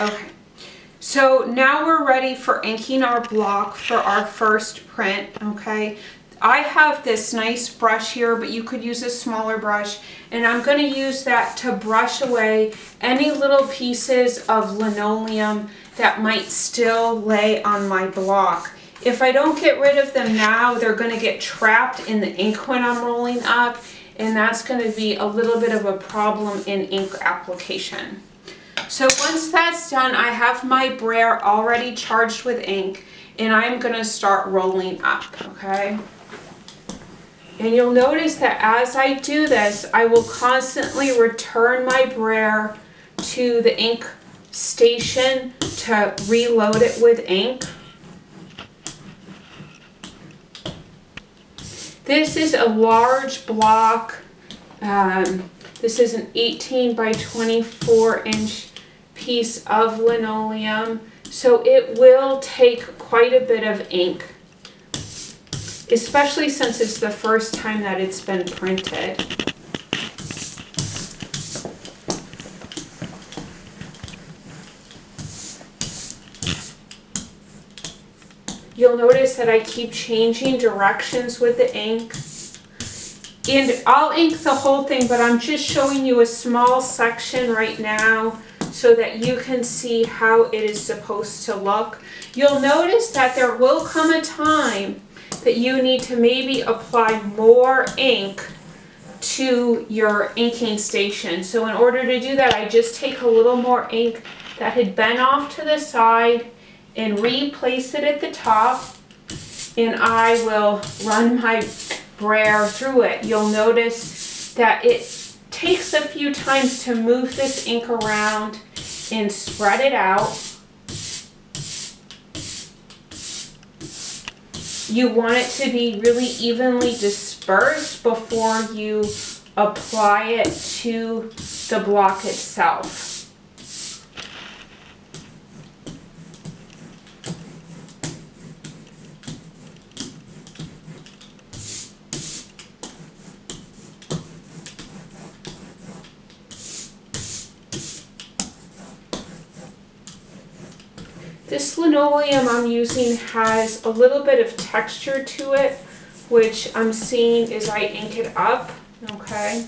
Okay. So now we're ready for inking our block for our first print, okay? I have this nice brush here, but you could use a smaller brush. And I'm gonna use that to brush away any little pieces of linoleum that might still lay on my block. If I don't get rid of them now, they're gonna get trapped in the ink when I'm rolling up, and that's gonna be a little bit of a problem in ink application. So once that's done, I have my brayer already charged with ink, and I'm gonna start rolling up, okay? And you'll notice that as I do this, I will constantly return my brayer to the ink station to reload it with ink. This is a large block. Um, this is an 18 by 24 inch piece of linoleum. So it will take quite a bit of ink especially since it's the first time that it's been printed. You'll notice that I keep changing directions with the ink. And I'll ink the whole thing, but I'm just showing you a small section right now so that you can see how it is supposed to look. You'll notice that there will come a time that you need to maybe apply more ink to your inking station. So in order to do that, I just take a little more ink that had been off to the side and replace it at the top and I will run my brayer through it. You'll notice that it takes a few times to move this ink around and spread it out. You want it to be really evenly dispersed before you apply it to the block itself. This linoleum I'm using has a little bit of texture to it, which I'm seeing as I ink it up, okay?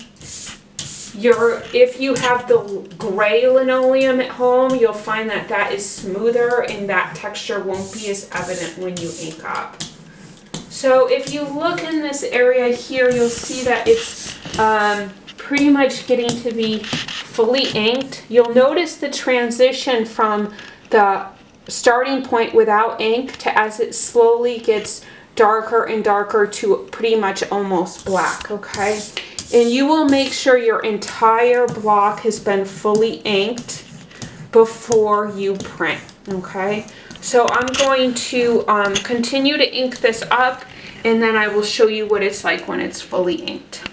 Your, if you have the gray linoleum at home, you'll find that that is smoother and that texture won't be as evident when you ink up. So if you look in this area here, you'll see that it's um, pretty much getting to be fully inked. You'll notice the transition from the starting point without ink to as it slowly gets darker and darker to pretty much almost black, okay? And you will make sure your entire block has been fully inked before you print, okay? So I'm going to um, continue to ink this up and then I will show you what it's like when it's fully inked.